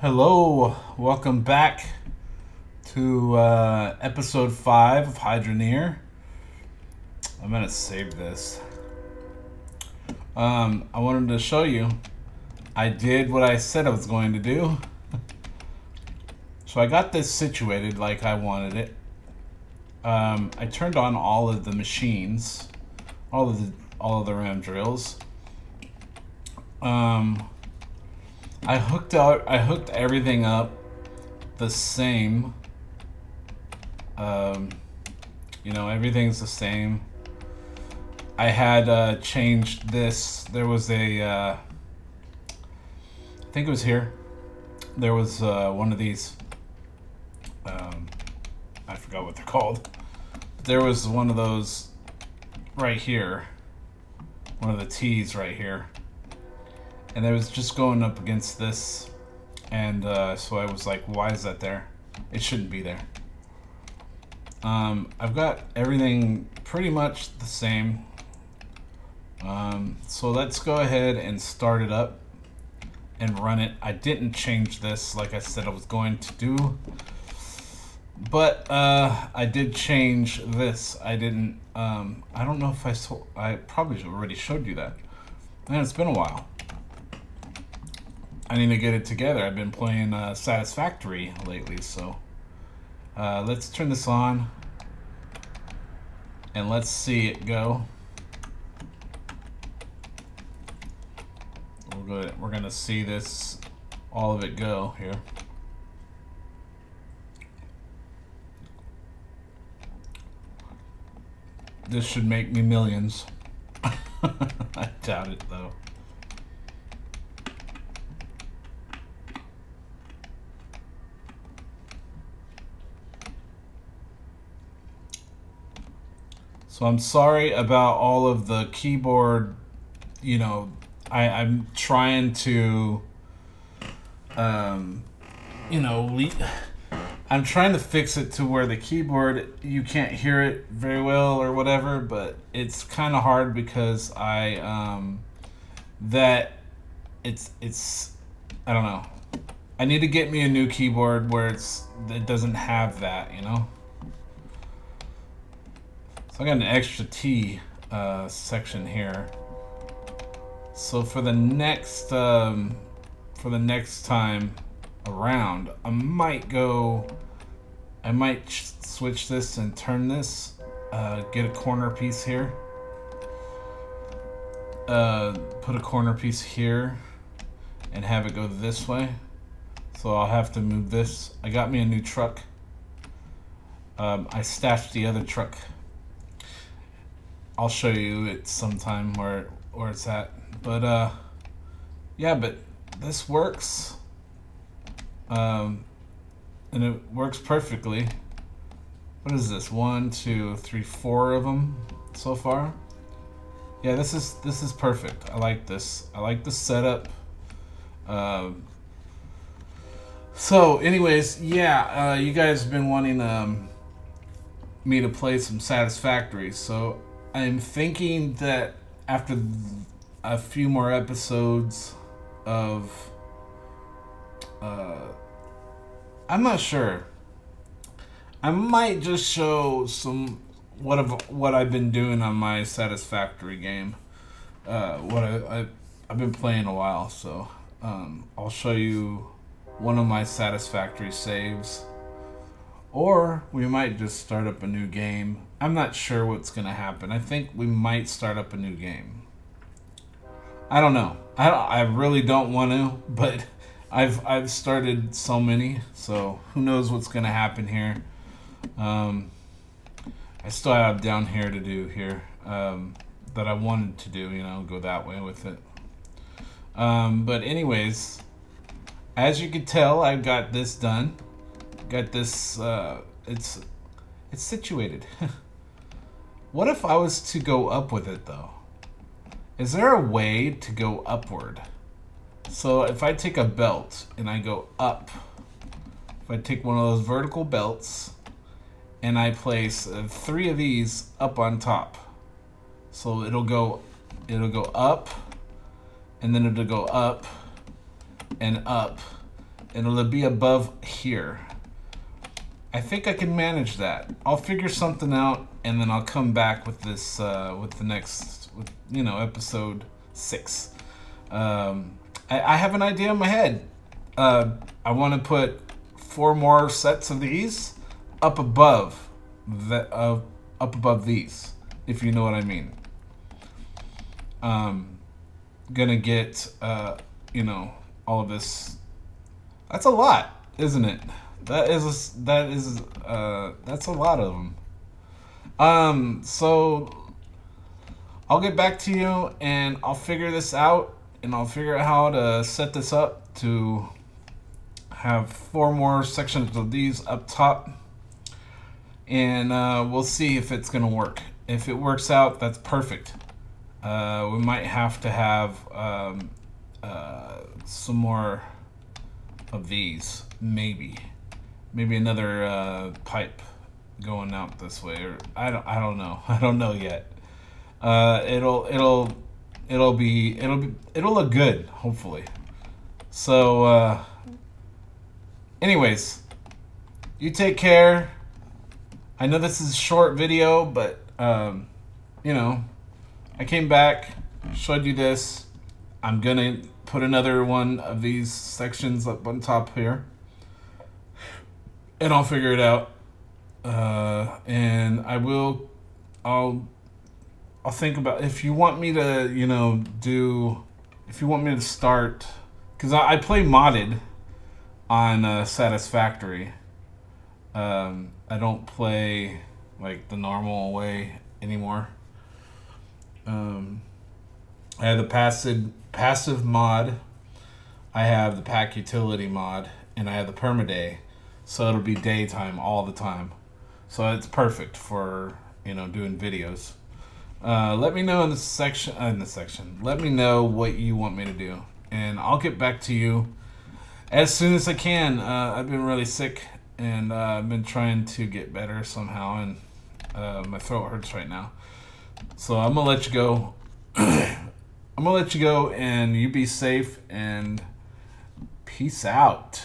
Hello, welcome back to uh, episode 5 of Hydroneer. I'm gonna save this. Um, I wanted to show you, I did what I said I was going to do. so I got this situated like I wanted it. Um, I turned on all of the machines, all of the all of the ram drills. Um, I hooked out. I hooked everything up the same. Um, you know, everything's the same. I had uh, changed this. There was a. Uh, I think it was here. There was uh, one of these. Um, I forgot what they're called. There was one of those right here. One of the T's right here and I was just going up against this, and uh, so I was like, why is that there? It shouldn't be there. Um, I've got everything pretty much the same. Um, so let's go ahead and start it up and run it. I didn't change this like I said I was going to do. But uh, I did change this. I didn't, um, I don't know if I, so I probably already showed you that. Man, it's been a while. I need to get it together. I've been playing uh, Satisfactory lately, so uh, let's turn this on and let's see it go. We're we're gonna see this, all of it go here. This should make me millions. I doubt it though. So I'm sorry about all of the keyboard, you know, I, I'm trying to, um, you know, I'm trying to fix it to where the keyboard, you can't hear it very well or whatever, but it's kind of hard because I, um, that it's, it's, I don't know. I need to get me a new keyboard where it's, it doesn't have that, you know? I got an extra T uh, section here. So for the next um, for the next time around, I might go. I might switch this and turn this. Uh, get a corner piece here. Uh, put a corner piece here and have it go this way. So I'll have to move this. I got me a new truck. Um, I stashed the other truck I'll show you it sometime where where it's at. But uh, yeah, but this works, um, and it works perfectly. What is this? One, two, three, four of them so far. Yeah, this is this is perfect. I like this. I like the setup. Um, so, anyways, yeah, uh, you guys have been wanting um, me to play some Satisfactory, so I'm thinking that after a few more episodes of uh I'm not sure. I might just show some what of what I've been doing on my satisfactory game. Uh what I, I I've been playing a while, so um I'll show you one of my satisfactory saves. Or we might just start up a new game I'm not sure what's going to happen. I think we might start up a new game. I don't know. I, I really don't want to, but I've I've started so many, so who knows what's going to happen here. Um, I still have down here to do here um, that I wanted to do, you know, go that way with it. Um, but anyways, as you can tell, I've got this done. Got this, uh, it's, it's situated. What if I was to go up with it though? Is there a way to go upward? So if I take a belt and I go up, if I take one of those vertical belts and I place uh, three of these up on top, so it'll go, it'll go up, and then it'll go up, and up, and It'll be above here. I think I can manage that. I'll figure something out, and then I'll come back with this, uh, with the next, with, you know, episode six. Um, I, I have an idea in my head. Uh, I want to put four more sets of these up above the, uh, up above these, if you know what I mean. Um, gonna get, uh, you know, all of this. That's a lot, isn't it? That is that is uh that's a lot of them. Um, so I'll get back to you and I'll figure this out and I'll figure out how to set this up to have four more sections of these up top and uh, we'll see if it's gonna work. If it works out, that's perfect. Uh, we might have to have um, uh, some more of these, maybe, maybe another uh, pipe going out this way, or I don't, I don't know, I don't know yet. Uh, it'll, it'll, it'll be, it'll be, it'll look good, hopefully. So, uh, anyways, you take care. I know this is a short video, but um, you know, I came back, showed you this. I'm gonna put another one of these sections up on top here, and I'll figure it out. Uh, and I will, I'll, I'll think about if you want me to, you know, do, if you want me to start, because I, I play modded on uh, Satisfactory. Um, I don't play like the normal way anymore. Um, I have the passive passive mod. I have the Pak Utility mod, and I have the permaday, so it'll be daytime all the time. So it's perfect for you know doing videos. Uh, let me know in the section uh, in the section. Let me know what you want me to do, and I'll get back to you as soon as I can. Uh, I've been really sick, and uh, I've been trying to get better somehow, and uh, my throat hurts right now. So I'm gonna let you go. I'm gonna let you go, and you be safe, and peace out.